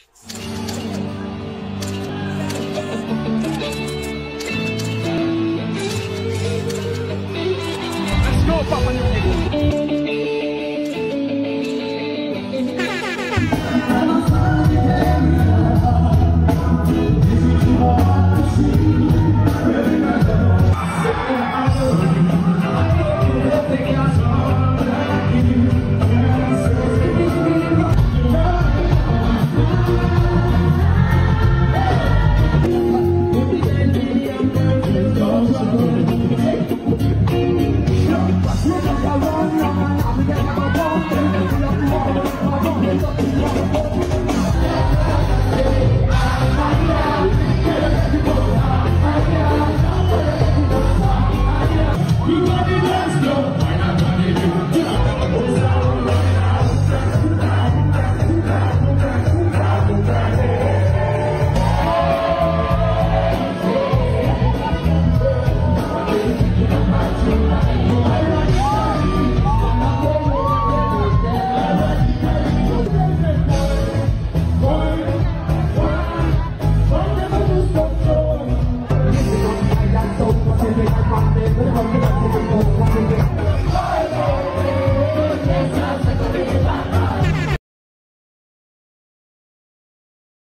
Let's go, Papa New